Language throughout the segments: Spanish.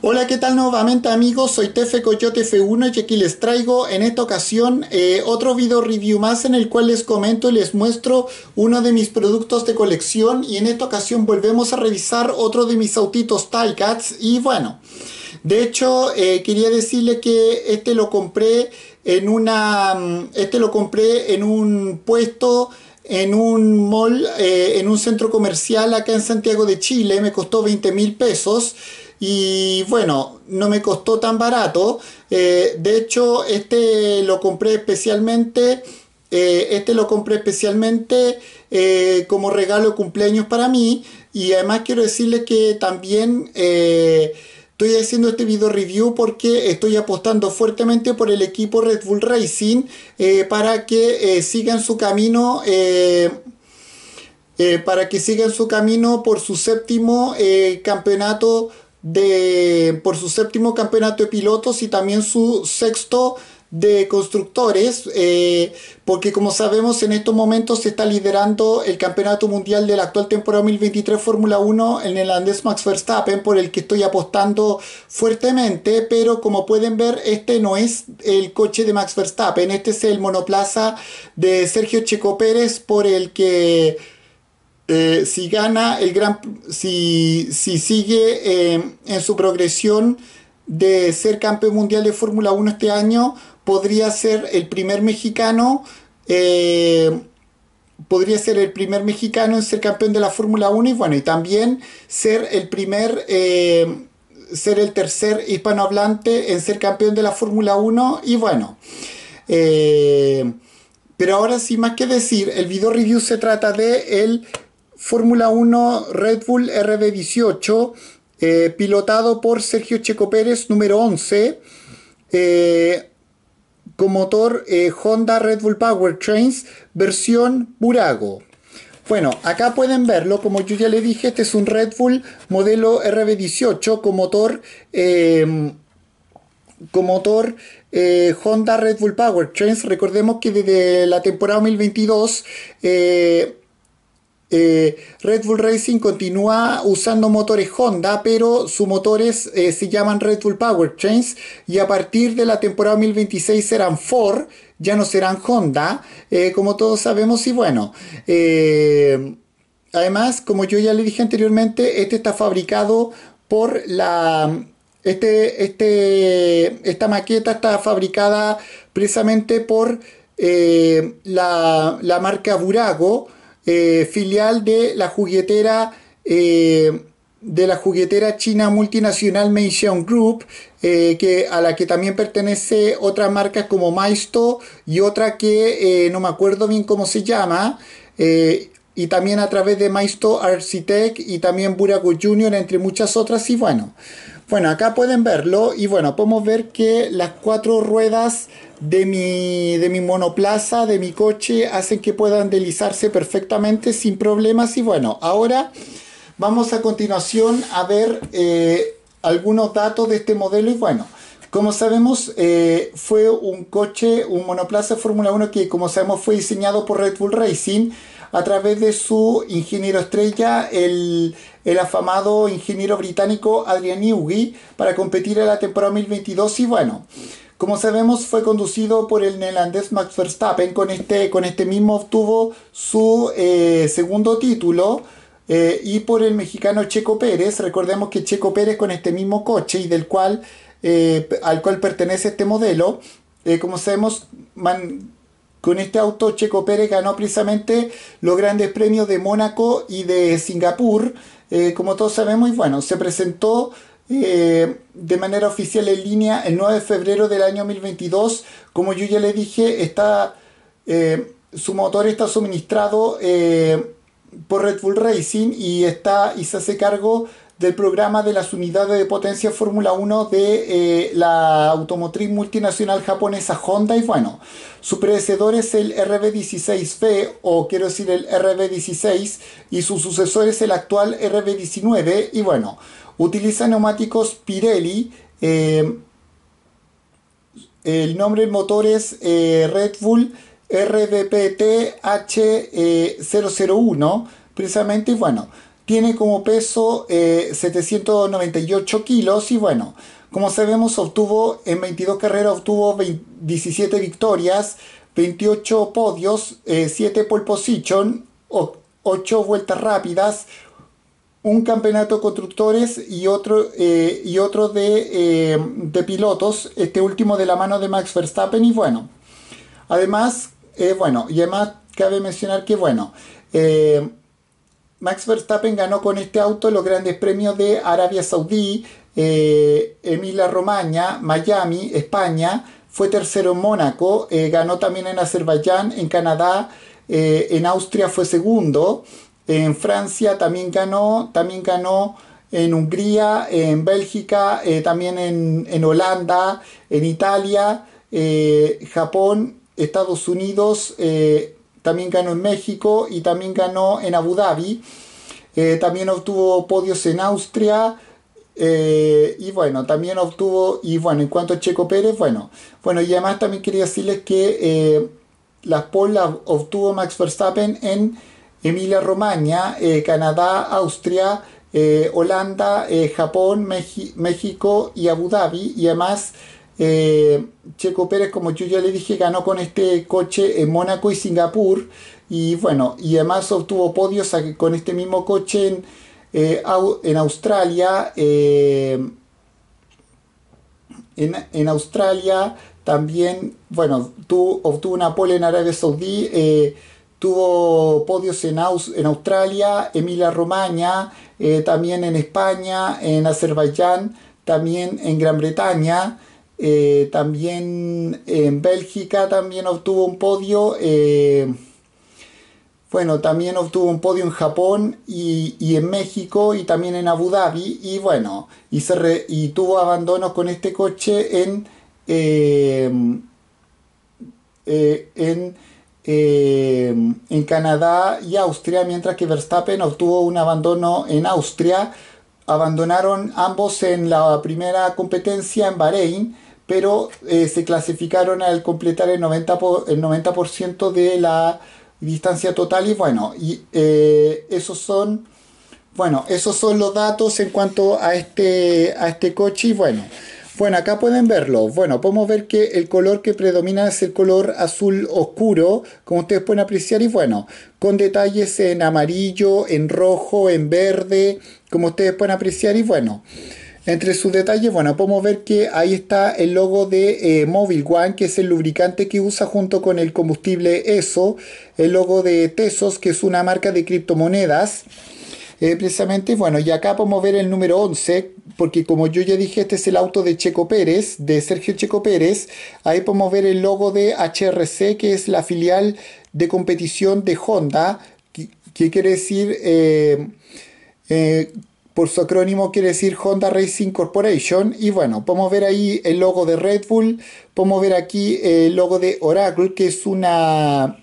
Hola, ¿qué tal nuevamente amigos? Soy Tefe Coyote F1 y aquí les traigo en esta ocasión eh, otro video review más en el cual les comento y les muestro uno de mis productos de colección y en esta ocasión volvemos a revisar otro de mis autitos Cats y bueno, de hecho eh, quería decirle que este lo compré en una, mm, este lo compré en un puesto en un mall, eh, en un centro comercial acá en Santiago de Chile, me costó 20 mil pesos y bueno, no me costó tan barato. Eh, de hecho, este lo compré especialmente. Eh, este lo compré especialmente eh, como regalo de cumpleaños para mí. Y además quiero decirles que también estoy haciendo este video review porque estoy apostando fuertemente por el equipo Red Bull Racing para que sigan su camino. para que sigan su camino por su séptimo campeonato de, por su séptimo campeonato de pilotos y también su sexto de constructores, eh, porque como sabemos en estos momentos se está liderando el campeonato mundial de la actual temporada 2023 Fórmula 1 el neerlandés Max Verstappen, por el que estoy apostando fuertemente, pero como pueden ver este no es el coche de Max Verstappen, este es el monoplaza de Sergio Checo Pérez por el que eh, si gana el gran, si, si sigue eh, en su progresión de ser campeón mundial de Fórmula 1 este año, podría ser el primer mexicano, eh, podría ser el primer mexicano en ser campeón de la Fórmula 1 y bueno, y también ser el primer, ser el tercer hispanohablante en ser campeón de la Fórmula 1 y bueno. pero ahora sí, más que decir, el video review se trata de el Fórmula 1 Red Bull RB18, eh, pilotado por Sergio Checo Pérez, número 11, eh, con motor eh, Honda Red Bull Powertrains, versión Burago. Bueno, acá pueden verlo, como yo ya le dije, este es un Red Bull modelo RB18 con motor, con motor Honda Red Bull Powertrains. Recordemos que desde la temporada 2022 eh, Red Bull Racing continúa usando motores Honda, pero sus motores eh, se llaman Red Bull Powertrains y a partir de la temporada 2026 serán Ford, ya no serán Honda, eh, como todos sabemos y bueno. además, como yo ya le dije anteriormente, este está fabricado por la... Este, este, esta maqueta está fabricada precisamente por la, la marca Burago, eh, filial de la juguetera eh, de la juguetera china multinacional Meixiong Group, eh, que, a la que también pertenece otras marcas como Maisto y otra que no me acuerdo bien cómo se llama, y también a través de Maisto Arcitec y también Burago Junior, entre muchas otras. Y bueno, bueno, acá pueden verlo y bueno, podemos ver que las cuatro ruedas de mi, de mi monoplaza, de mi coche, hacen que puedan deslizarse perfectamente sin problemas. Y bueno, ahora vamos a continuación a ver eh, algunos datos de este modelo. Y bueno, como sabemos, eh, fue un coche, un monoplaza Fórmula 1 que, como sabemos, fue diseñado por Red Bull Racing a través de su ingeniero estrella, el, el afamado ingeniero británico Adrian Newey, para competir en la temporada 2022. Y bueno, como sabemos, fue conducido por el neerlandés Max Verstappen. Con este, con este mismo obtuvo su eh, segundo título. Eh, y por el mexicano Checo Pérez. Recordemos que Checo Pérez con este mismo coche y del cual, eh, al cual pertenece este modelo. como sabemos, con este auto Checo Pérez ganó precisamente los grandes premios de Mónaco y de Singapur. como todos sabemos, y bueno, se presentó eh, de manera oficial en línea el 9 de febrero del año 2022. Como yo ya le dije, está, eh, su motor está suministrado eh, por Red Bull Racing y, está, y se hace cargo del programa de las unidades de potencia Fórmula 1 de la automotriz multinacional japonesa Honda y bueno, su predecedor es el RB16V o quiero decir el RB16 y su sucesor es el actual RB19 y bueno, Utiliza neumáticos Pirelli. Eh, el nombre del motor es eh, Red Bull RBPT H001. Precisamente, bueno, tiene como peso 798 kilos y bueno, como sabemos obtuvo en 22 carreras obtuvo 17 victorias, 28 podios, 7 pole position, 8 vueltas rápidas, un campeonato constructores y otro, eh, y otro de, eh, de, pilotos, este último de la mano de Max Verstappen y bueno, además, eh, bueno, y además cabe mencionar que bueno, Max Verstappen ganó con este auto los grandes premios de Arabia Saudí, Emilia Romagna, Miami, España, fue tercero en Mónaco, ganó también en Azerbaiyán, en Canadá, en Austria fue segundo, en Francia también ganó, también ganó en Hungría, en Bélgica, eh, también en, Holanda, en Italia, eh, Japón, Estados Unidos, eh, también ganó en México y también ganó en Abu Dhabi. también obtuvo podios en Austria. y bueno, también obtuvo, y bueno, en cuanto a Checo Pérez, bueno, bueno, y además también quería decirles que las pole obtuvo Max Verstappen en Emilia Romagna, eh, Canadá, Austria, eh, Holanda, eh, Japón, México y Abu Dhabi. Y además, Checo Pérez, como yo ya le dije, ganó con este coche en Mónaco y Singapur. Y bueno, y además obtuvo podios con este mismo coche en, en Australia. En, en, Australia también, bueno, obtuvo una pole en Arabia Saudí Tuvo podios en, en Australia, Emilia Romagna, eh, también en España, en Azerbaiyán, también en Gran Bretaña, eh, también en Bélgica también obtuvo un podio. Eh, bueno, también obtuvo un podio en Japón y, en México y también en Abu Dhabi. Y bueno, y, se y tuvo abandonos con este coche en, en eh, en Canadá y Austria, mientras que Verstappen obtuvo un abandono en Austria. Abandonaron ambos en la primera competencia en Bahrein, pero eh, se clasificaron al completar el 90%, el 90 de la distancia total y bueno, y eh, esos son bueno, esos son los datos en cuanto a este, a este coche y bueno, bueno, acá pueden verlo. Bueno, podemos ver que el color que predomina es el color azul oscuro, como ustedes pueden apreciar, y bueno, con detalles en amarillo, en rojo, en verde, como ustedes pueden apreciar, y bueno. Entre sus detalles, bueno, podemos ver que ahí está el logo de eh, Mobile One, que es el lubricante que usa junto con el combustible ESO, el logo de Tesos, que es una marca de criptomonedas. Eh, precisamente, bueno, y acá podemos ver el número 11, porque como yo ya dije, este es el auto de Checo Pérez, de Sergio Checo Pérez. Ahí podemos ver el logo de HRC, que es la filial de competición de Honda, que, quiere decir, eh, eh, por su acrónimo quiere decir Honda Racing Corporation. Y bueno, podemos ver ahí el logo de Red Bull, podemos ver aquí el logo de Oracle, que es una...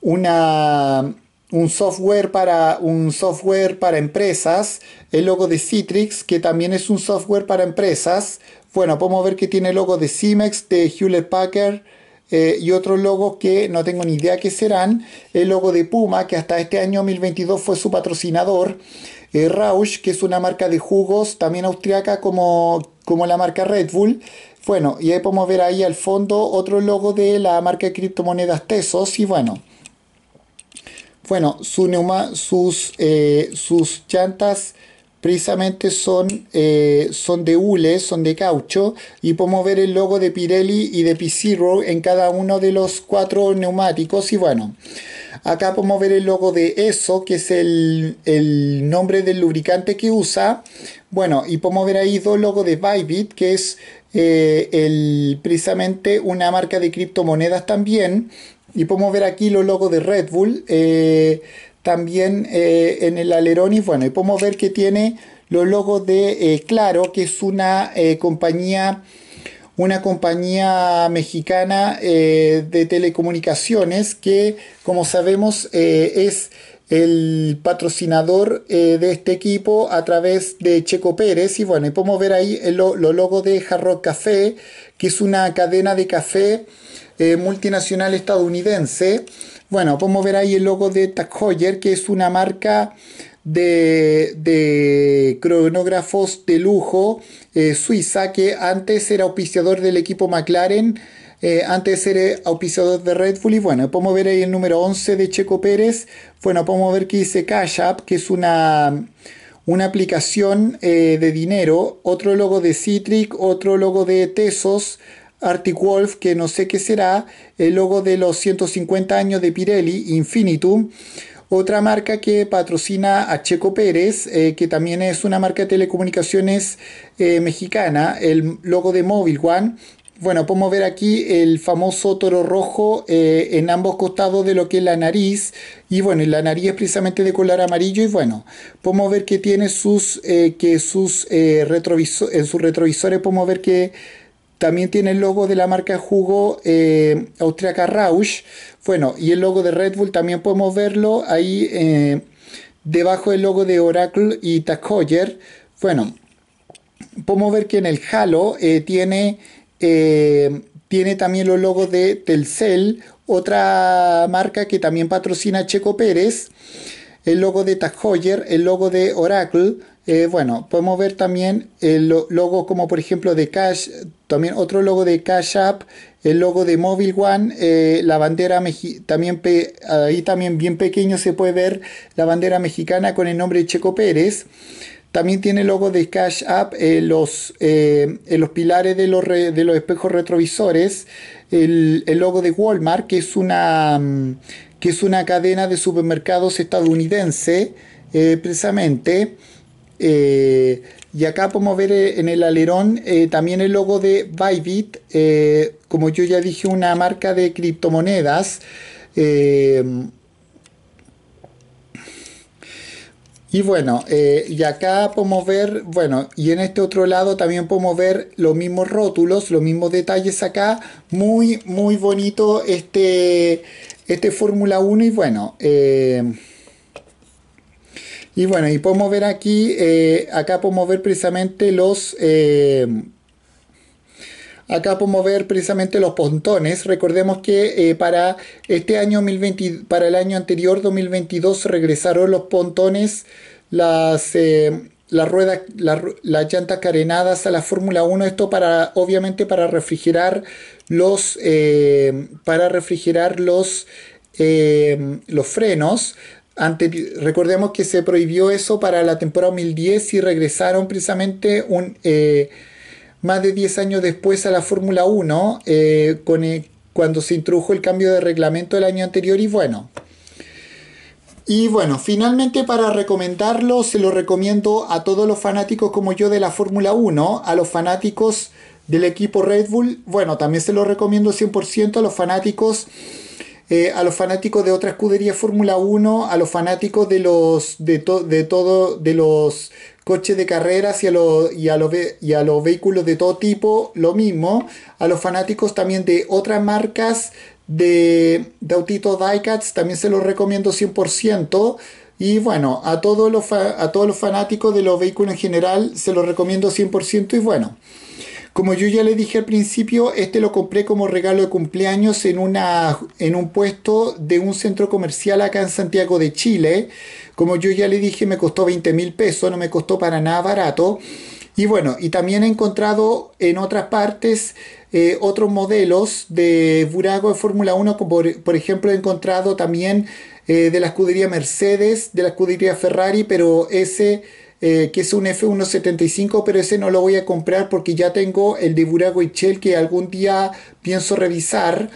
un software para un software para empresas, el logo de Citrix, que también es un software para empresas. Bueno, podemos ver que tiene el logo de Cimex, de Hewlett Packard eh, y otros logos que no tengo ni idea qué serán. El logo de Puma, que hasta este año 2022 fue su patrocinador. Eh, Rausch, que es una marca de jugos, también austriaca como, como la marca Red Bull. Bueno, y ahí podemos ver ahí al fondo otro logo de la marca de criptomonedas Tesos. Y bueno, bueno, su sus, eh, sus llantas precisamente son, eh, son de hule, son de caucho y podemos ver el logo de Pirelli y de P-Zero en cada uno de los cuatro neumáticos y bueno, acá podemos ver el logo de ESO que es el, nombre del lubricante que usa, bueno y podemos ver ahí dos logos de Bybit que es eh, el, precisamente una marca de criptomonedas también y podemos ver aquí los logos de Red Bull eh, también eh, en el alerón. Y bueno, y podemos ver que tiene los logos de eh, Claro, que es una compañía una compañía mexicana de telecomunicaciones que, como sabemos, es el patrocinador de este equipo a través de Checo Pérez. Y bueno, y podemos ver ahí los logos de Jarro Café, que es una cadena de café eh, multinacional estadounidense. Bueno, podemos ver ahí el logo de Tag Heuer, que es una marca de, cronógrafos de lujo eh, suiza que antes era auspiciador del equipo McLaren. Eh, antes era auspiciador de Red Bull y bueno, podemos ver ahí el número 11 de Checo Pérez. Bueno, podemos ver que dice Cash App, que es una, una aplicación eh, de dinero, otro logo de Citric, otro logo de Tesos, Arctic Wolf, que no sé qué será, el logo de los 150 años de Pirelli, Infinitum, otra marca que patrocina a Checo Pérez, eh, que también es una marca de telecomunicaciones eh, mexicana, el logo de Mobile One, bueno, podemos ver aquí el famoso toro rojo eh, en ambos costados de lo que es la nariz. Y bueno, la nariz es precisamente de color amarillo. Y bueno, podemos ver que tiene sus, que sus retrovisores, en sus retrovisores podemos ver que también tiene el logo de la marca jugo austriaca Rausch. Bueno, y el logo de Red Bull también podemos verlo ahí debajo del logo de Oracle y Tag Bueno, podemos ver que en el Halo tiene eh, tiene también los logos de Telcel, otra marca que también patrocina Checo Pérez, el logo de Tag Heuer, el logo de Oracle. Eh, bueno, podemos ver también el logo como por ejemplo de Cash, también otro logo de Cash App, el logo de Mobile One, eh, la bandera también ahí también bien pequeño se puede ver la bandera mexicana con el nombre Checo Pérez. También tiene el logo de Cash App en los, eh, los pilares de los, de los espejos retrovisores. El, logo de Walmart, que es una, mm, que es una cadena de supermercados estadounidense, eh, precisamente. Eh, y acá podemos ver en el alerón también el logo de Bybit, como yo ya dije, una marca de criptomonedas. Y bueno, eh, y acá podemos ver, bueno, y en este otro lado también podemos ver los mismos rótulos, los mismos detalles acá. Muy, muy bonito este, este Fórmula 1 y bueno. Eh, y bueno, y podemos ver aquí, eh, acá podemos ver precisamente los... Acá podemos ver precisamente los pontones. Recordemos que para este año 2020, para el año anterior 2022 regresaron los pontones, las, eh, las ruedas, las llantas carenadas a la Fórmula 1. Esto para, obviamente, para refrigerar los, eh, para refrigerar los, eh, los frenos. Recordemos que se prohibió eso para la temporada 2010 y regresaron precisamente un, más de 10 años después a la Fórmula 1 eh, con cuando se introdujo el cambio de reglamento el año anterior y bueno. Y bueno, finalmente para recomendarlo, se lo recomiendo a todos los fanáticos como yo de la Fórmula 1, a los fanáticos del equipo Red Bull, bueno, también se lo recomiendo 100% a los fanáticos eh, a los fanáticos de otra escudería Fórmula 1, a los fanáticos de los de, de de los coches de carreras y a, los, y, a los, y a los vehículos de todo tipo, lo mismo. A los fanáticos también de otras marcas de, de autitos Diecats, también se los recomiendo 100%. Y bueno, a todos, los a todos los fanáticos de los vehículos en general se los recomiendo 100%. Y bueno, como yo ya le dije al principio, este lo compré como regalo de cumpleaños en, una, en un puesto de un centro comercial acá en Santiago de Chile. Como yo ya le dije, me costó 20 mil pesos, no me costó para nada barato. Y bueno, y también he encontrado en otras partes eh, otros modelos de Burago de Fórmula 1, como por, ejemplo he encontrado también eh, de la escudería Mercedes, de la escudería Ferrari, pero ese eh, que es un F175, pero ese no lo voy a comprar porque ya tengo el de Burago y Shell que algún día pienso revisar.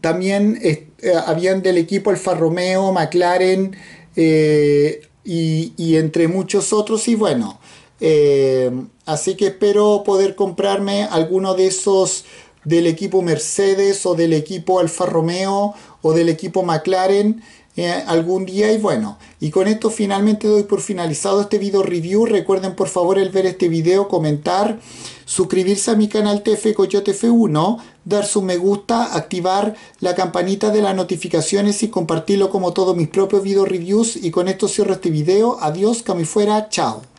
también eh, habían del equipo Alfa Romeo, McLaren eh, y, entre muchos otros. Y bueno, eh, así que espero poder comprarme alguno de esos del equipo Mercedes o del equipo Alfa Romeo o del equipo McLaren algún día y bueno y con esto finalmente doy por finalizado este video review. Recuerden por favor el ver este video comentar suscribirse a mi canal TF Coyote F1 dar su me gusta activar la campanita de las notificaciones y compartirlo como todos mis propios video reviews. Y con esto cierro este video. Adiós que fuera chao